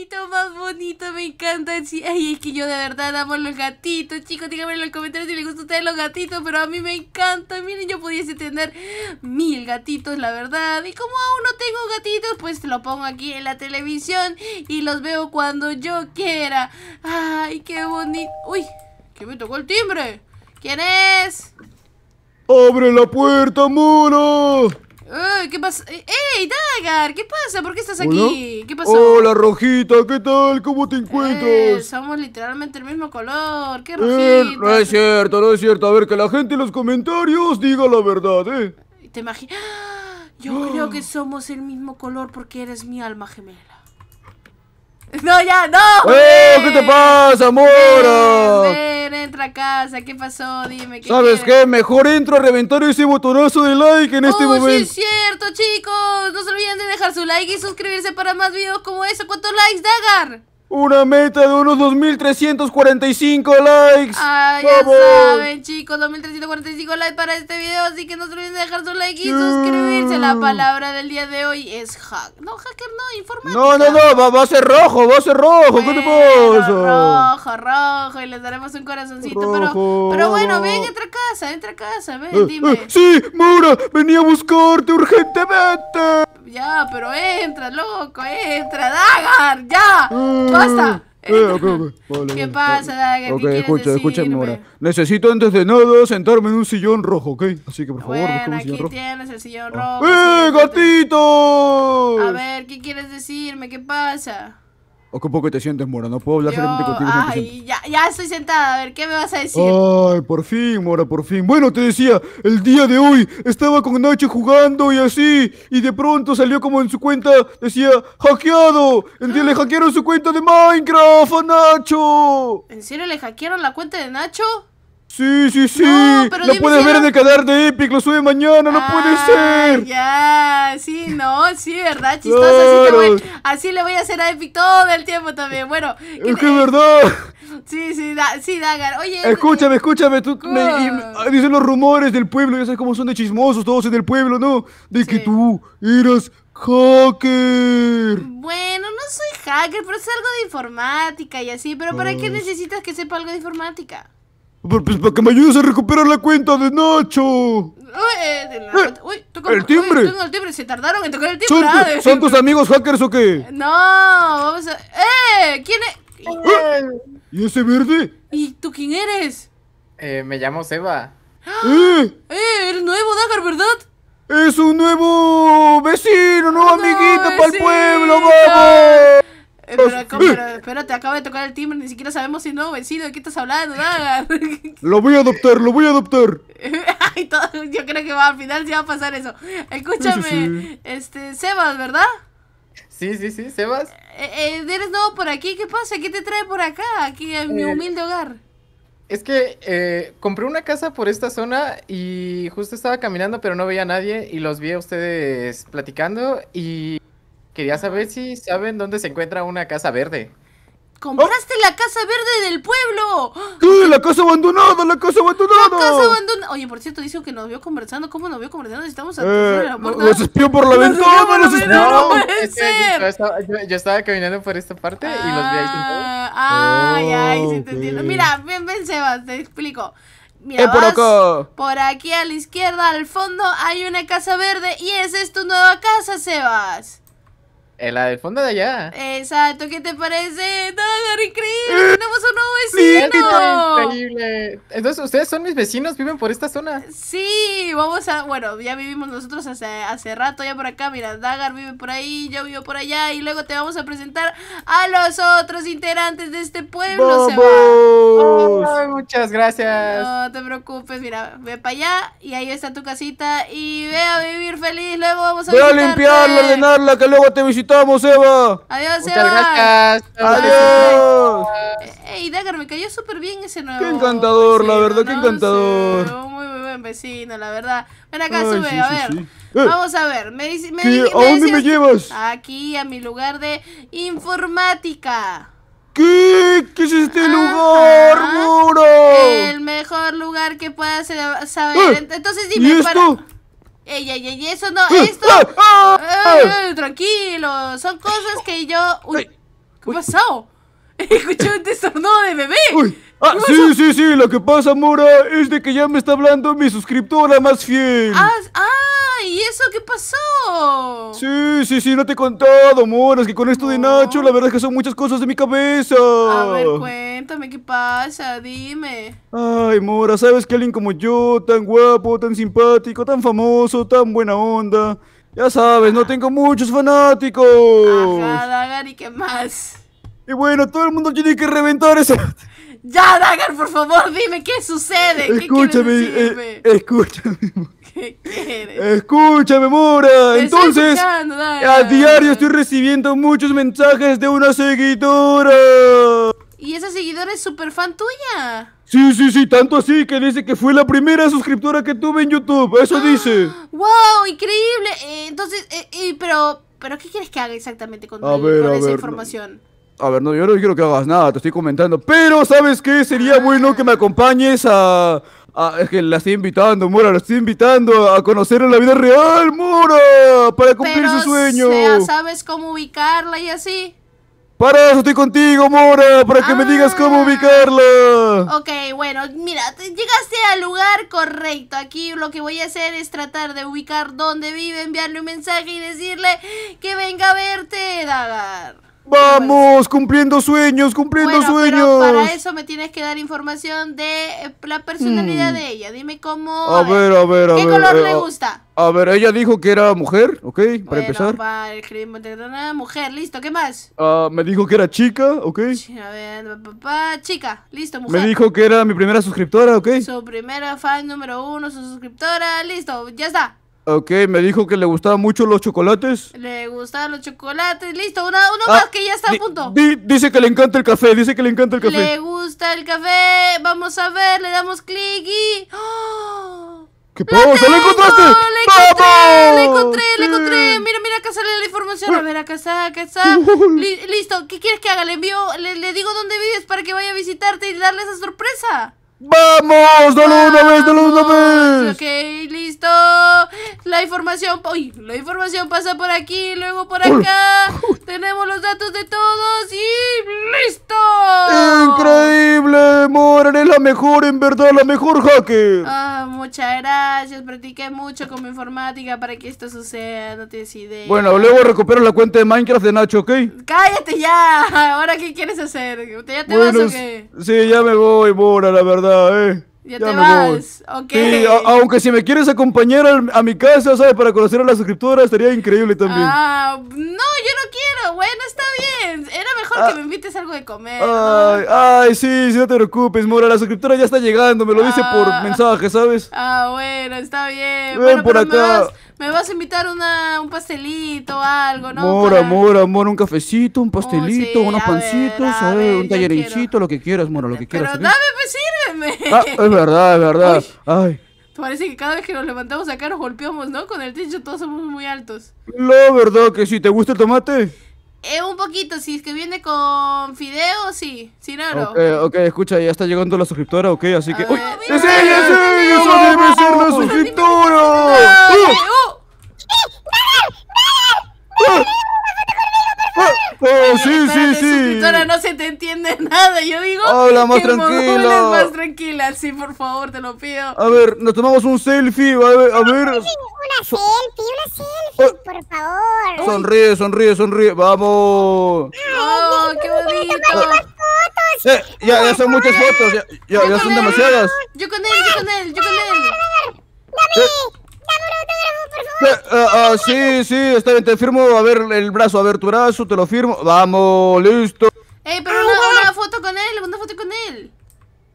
gatito más bonito, me encanta. Ay, es que yo de verdad amo los gatitos. Chicos, díganme en los comentarios si les gustan ustedes los gatitos, pero a mí me encanta. Miren, yo pudiese tener mil gatitos, la verdad. Y como aún no tengo gatitos, pues lo pongo aquí en la televisión y los veo cuando yo quiera. Ay, qué bonito. Uy, que me tocó el timbre. ¿Quién es? ¡Abre la puerta, mono! ¿Qué pasa? ¡Ey, Dagar! ¿Qué pasa? ¿Por qué estás aquí? ¿Qué pasó? Hola, Rojita, ¿qué tal? ¿Cómo te encuentras? Eh, somos literalmente el mismo color. ¡Qué eh, Rojita! no es cierto, no es cierto. A ver, que la gente en los comentarios diga la verdad, ¿eh? ¿Te imaginas? Yo creo que somos el mismo color porque eres mi alma gemela. No, ya, no. ¡Eh! ¿Qué te pasa, Mora? Ven, entra a casa. ¿Qué pasó? Dime. ¿qué ¿Sabes qué? Mejor entro a reventar ese botonazo de like en este momento. Sí, es cierto, chicos. No se olviden de dejar su like y suscribirse para más videos como ese. ¿Cuántos likes, Dagar? Una meta de unos 2345 likes. Ah, ya saben, chicos, 2345 likes para este video. Así que no se olviden de dejar su like y suscribirse. La palabra del día de hoy es hack. No, hacker, no, informática. No, no, no, va, a ser rojo, va a ser rojo. ¿Qué te pasa? Rojo, rojo. Y les daremos un corazoncito. Pero, pero bueno, ven, entra a casa, entra a casa. Ven, eh, dime. Eh, sí, Maura, venía a buscarte urgentemente. Ya, pero entra, loco, entra, Dagar, ya. Mm. ¡Basta! Eh, ¿Qué pasa, Dagar? Ok, escucha, escúchame ahora. Necesito antes de nada sentarme en un sillón rojo, ¿ok? Así que por favor, bueno, un sillón aquí rojo. tienes el sillón rojo. ¡Eh, gatito! A ver, ¿qué quieres decirme? ¿Qué pasa? Ocupo que te sientes, Mora. No puedo hablar solamente contigo. Ay, ya, estoy sentada. A ver, ¿qué me vas a decir? Ay, por fin, Mora, por fin. Bueno, te decía, el día de hoy estaba con Nacho jugando y así. Y de pronto salió como en su cuenta, decía, hackeado. En día le hackearon su cuenta de Minecraft a Nacho. ¿En serio le hackearon la cuenta de Nacho? Sí, sí, sí. lo puedes ver en el canal de Epic, lo sube mañana, no puede ser. Ya, sí, no, sí, verdad, chistoso. Así, le voy a hacer a Epic todo el tiempo también. Bueno, es que es verdad. Sí, sí, da, sí, Dagar. Oye, escúchame, escúchame. Tú, dicen los rumores del pueblo, ya sabes cómo son de chismosos todos en el pueblo, ¿no? De que tú eras hacker. Bueno, no soy hacker, pero sé algo de informática y así. Pero ¿para qué ah. necesitas que sepa algo de informática? Pues, para que me ayudes a recuperar la cuenta de Nacho. Uy, uy el timbre. Uy, el timbre. Se tardaron en tocar el timbre. ¿Son, ah, ¿Son, tus amigos hackers o qué? No, vamos a. ¡Eh! ¿Quién es? ¿Eh? ¿Y ese verde? ¿Y tú quién eres? Eh, me llamo Seba. ¿Eh? ¡Eh! Eres nuevo, Dagar, ¿verdad? Es un nuevo vecino, nuevo amiguito para el pueblo, vamos. Eh, pero, pero, espérate, acaba de tocar el timbre, ni siquiera sabemos si es nuevo vecino, ¿de qué estás hablando, Dagar? Lo voy a adoptar, lo voy a adoptar. Ay, todo, yo creo que va, al final sí va a pasar eso. Escúchame, este, Sebas, ¿verdad? Sí, sí, sí, Sebas. Eh, eh, ¿Eres nuevo por aquí? ¿Qué pasa? ¿Qué te trae por acá, aquí en mi humilde hogar? Es que compré una casa por esta zona y justo estaba caminando pero no veía a nadie y los vi a ustedes platicando y Quería saber si saben dónde se encuentra una casa verde. ¡Compraste la casa verde del pueblo! ¿Qué? ¡La casa abandonada! ¡La casa abandonada! ¡La casa abandonada! Oye, por cierto, dice que nos vio conversando. ¿Cómo nos vio conversando? Estamos a eh, la puerta. ¡Nos espió por la ventana! ¡Nos espió! ¡No puede ser! Yo estaba, yo, estaba, caminando por esta parte y los vi ahí. Ah, ay, ay, sí te entiendo. Mira, ven, ven, Sebas, te explico. Mira, eh, por acá. Por aquí a la izquierda, al fondo, hay una casa verde y esa es tu nueva casa, Sebas. En la del fondo de allá. Exacto, ¿qué te parece? ¡Dagar, increíble! ¡Tenemos un nuevo vecino! increíble! Entonces, ¿ustedes son mis vecinos? ¿Viven por esta zona? Sí, vamos a... Bueno, ya vivimos nosotros hace, hace rato ya por acá. Mira, Dagar vive por ahí, yo vivo por allá. Y luego te vamos a presentar a los otros integrantes de este pueblo, Seba. muchas gracias. No te preocupes, mira, ve para allá y ahí está tu casita. Y ve a vivir feliz, luego vamos a Ve a limpiarla, ordenarla, que luego te visitamos estamos, Eva. Adiós, Muchas gracias. Adiós. Ey, Dagar, me cayó súper bien ese nuevo. Qué encantador, la verdad, qué encantador. muy, muy buen vecino, la verdad. Ven acá, sube, a ver. Eh. Vamos a ver, me, dice, me, ¿A dónde me llevas? Aquí, a mi lugar de informática. ¿Qué? ¿Qué es este lugar, Moro? El mejor lugar que puedas saber. Eh, Entonces dime, ¿y esto? para... Ey, ey, ey, eso no, esto. Eh, tranquilo, son cosas que yo. Uy. ¿Qué pasó? Escuché un estornudo de bebé. Uy. Ah, sí, sí, sí, lo que pasa, Mora, es de que ya me está hablando mi suscriptora más fiel. Ah, ah, ¿y eso qué pasó? Sí, sí, sí, no te he contado, Mora, es que con esto de. Nacho, la verdad es que son muchas cosas de mi cabeza. A ver, cuéntame qué pasa, dime. Ay, Mora, ¿sabes que alguien como yo, tan guapo, tan simpático, tan famoso, tan buena onda? Ya sabes, no tengo muchos fanáticos. Ajá, Dagar, ¿y qué más? Y bueno, todo el mundo tiene que reventar ese... Ya, Dagar, por favor, dime qué sucede. ¿Qué Escúchame, eh, escúchame, ¿Qué quieres? escúchame, Mora. Te Entonces, a diario estoy recibiendo muchos mensajes de una seguidora. Y esa seguidora es súper fan tuya. Sí, sí, sí, tanto así que dice que fue la primera suscriptora que tuve en YouTube. Eso dice. ¡Wow! Increíble. Eh, entonces, eh, pero, pero ¿qué quieres que haga exactamente con, A ver, con a esa ver, información? A ver, no, yo no quiero que hagas nada, te estoy comentando. Pero, ¿sabes qué? Sería bueno que me acompañes a... a- es que la estoy invitando, Mora, la estoy invitando a conocer en la vida real, Mora, para cumplir Pero, su sueño. sea, ¿sabes cómo ubicarla y así? Para eso estoy contigo, Mora, para que me digas cómo Ah. ubicarla. Ok, bueno, mira, te- llegaste al lugar correcto. Aquí lo que voy a hacer es tratar de ubicar dónde vive, enviarle un mensaje y decirle que venga a verte, Dagar. Vamos, cumpliendo sueños, cumpliendo Bueno, sueños. pero para eso me tienes que dar información de eh, la personalidad Mm. de ella. Dime cómo. A ver, a ver, a ¿Qué ver. color eh, le gusta? A ver, ella dijo que era mujer, ¿ok? Para bueno, empezar. para una mujer, listo, ¿qué más? Ah, me dijo que era chica, ¿ok? A ver, pa, pa, pa, chica, listo, mujer. Me dijo que era mi primera suscriptora, ¿ok? Su primera fan número uno, su suscriptora, listo, ya está. Ok, me dijo que le gustaban mucho los chocolates. Le gustan los chocolates, listo, una, uno Ah, más que ya está a punto. di- dice que le encanta el café, dice que le encanta el café. Le gusta el café, vamos a ver, le damos clic y... ¡Oh! ¿Qué ¡La pasa? ¡Lo encontraste! ¡Le encontré! ¡Le encontré! ¡Le encontré! Mira, mira, acá sale la información. A ver, acá está, acá está. Li- listo, ¿qué quieres que haga? Le envío, le, le digo dónde vives para que vaya a visitarte y darle esa sorpresa. ¡Vamos! ¡Dale una vez, dale una vez! Ok, listo. La información, uy, la información pasa por aquí, luego por Uy. acá. Tenemos los datos de todos y listo. ¡Increíble! Mora, eres la mejor, en verdad, la mejor hacker. Ah, muchas gracias. Practiqué mucho con mi informática para que esto suceda. No tienes idea. Bueno, luego recupero la cuenta de Minecraft de Nacho, ¿ok? Cállate ya. Ahora qué quieres hacer? ¿Ya te bueno, vas o qué? sí, ya me voy, Mora, la verdad, eh. Ya, te me vas. Ok. Sí, a- aunque si me quieres acompañar al- a, mi casa, ¿sabes? Para conocer a la suscriptora, estaría increíble también. Ah, no quiero. Bueno, está bien. Era mejor Ah. que me invites algo de comer. ¿no? Ay, ay, sí, sí, no te preocupes, Mora, la suscriptora ya está llegando, me lo dice Ah. por mensaje, ¿sabes? Ah, bueno, está bien. Ven bueno, por pero me acá. vas, me vas a invitar una, un pastelito o algo, ¿no? Mora, Para- Mora, Mora, un cafecito, un pastelito, sí, unos a ver, pancitos, ver, un tallerincito, lo que quieras, Mora, lo que Pero quieras. ¿ok? dame, pues sírveme. Ah, es verdad, es verdad. Uy. Ay, Parece que cada vez que nos levantamos acá nos golpeamos, ¿no? Con el techo todos somos muy altos. la verdad que sí, ¿te gusta el tomate? Eh, un poquito, si es que viene con fideo, sí. No, no. Ok, ok, escucha, ya está llegando la suscriptora, ok, así que... A ¡Uy! ver, ¡Sí, mira, sí, mira, sí! mira, ¡Eso mira, debe ser la suscriptora! ¡Ay, ¡Uh! uh! ¡Ah! ¡Ah! ¡Oh, sí, sí, sí! suscriptora, no se te entiende nada. Yo digo. Habla más tranquila. más tranquila. Sí, por favor, te lo pido. A ver, nos tomamos un selfie, a ver, a ver. Una selfie, una selfie, por favor. Sonríe, sonríe, sonríe, vamos. ¡Oh, qué bonito! Eh, ya, ya son muchas fotos, ya, ya, ya son demasiadas. Yo con él, yo con él, yo con él. Eh, ah, ah, sí, sí, está bien, te firmo, a ver el brazo, a ver tu brazo, te lo firmo. Vamos, listo. Ey, pero una, una foto con él, una foto con él.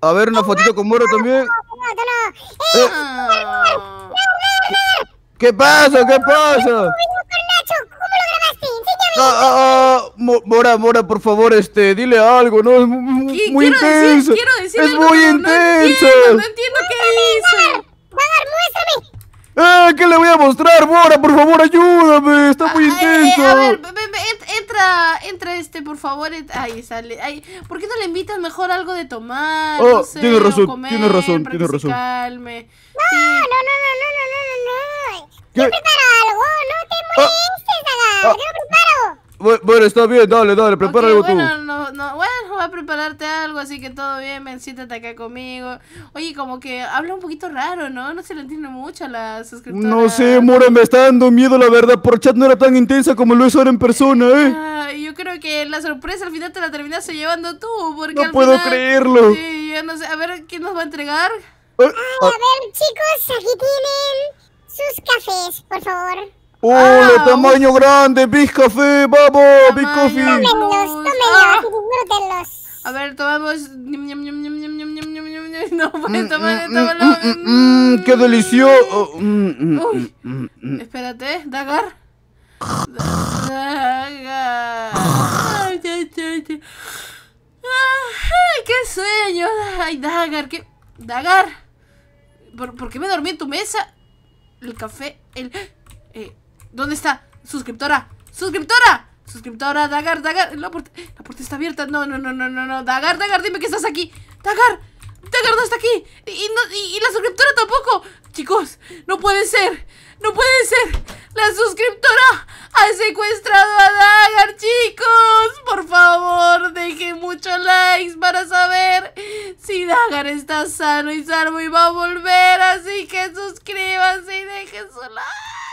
A ver, una fotito con Moro también. No, no, no. Ah. ¿Qué pasa? ¿Qué pasa? Nacho, ¿cómo lo grabaste? Enséñame. Ah, ah, ah, Mo- Mora, Mora, por favor, este, dile algo, ¿no? Es mu- mu- ¿Qué- muy quiero intenso. Decir, quiero decir es algo, muy intenso. No entiendo, no entiendo qué dice. Dagar, muéstrame. ¿qué le voy a mostrar? Bora, por favor, ayúdame, está muy eh, intenso. a ver, entra, entra este, por favor. Ahí sale. Ay, ¿Por qué no le invitas mejor algo de tomar? Oh, no sé, tienes razón, comer, tienes razón. Calme. No, no, no, no, no, no, no, no. Yo preparo algo, no te ah, molestes, nada, ah. Yo preparo bu- bueno, está bien, dale, dale, prepara Ok, algo bueno, tú. no, no, bueno, voy a prepararte algo, así que todo bien, ven, siéntate acá conmigo. Oye, como que habla un poquito raro, ¿no? No se le entiende mucho a la suscriptora. No sé, Mora, me está dando miedo, la verdad. Por chat no era tan intensa como lo es ahora en persona, ¿eh? Ah, yo creo que la sorpresa al final te la terminaste llevando tú, porque No al puedo final- creerlo. Sí, yo no sé, a ver, ¿quién nos va a entregar? Eh, A ver, chicos, aquí tienen sus cafés, por favor. ¡Oh, ah, tamaño uf. grande! ¡Biscafé! ¡Vamos! ¡Biscafé! ¡Tómenlos! ¡Tómenlos! Ah. ¡Disfrútenlos! A ver, tomamos. No puedes mm, tomar, mm, tómalo. Mmm, qué delicioso. Uy. Espérate, Dagar. Dagar. Ay, ay, ay, ay, qué sueño. Ay, Dagar, qué. Dagar. ¿Por, ¿Por qué me dormí en tu mesa? El café, el. Eh, ¿Dónde está? Suscriptora. ¡Suscriptora! Suscriptora, Dagar, Dagar. La puerta, la puerta está abierta. No, no, no, no, no, no. Dagar, Dagar, dime que estás aquí. Dagar. Dagar no está aquí. Y, no- y- y la suscriptora tampoco. Chicos, no puede ser. No puede ser. La suscriptora ha secuestrado a Dagar, chicos. Por favor, dejen muchos likes para saber si Dagar está sano y salvo y va a volver. Así que suscríbanse y dejen su like.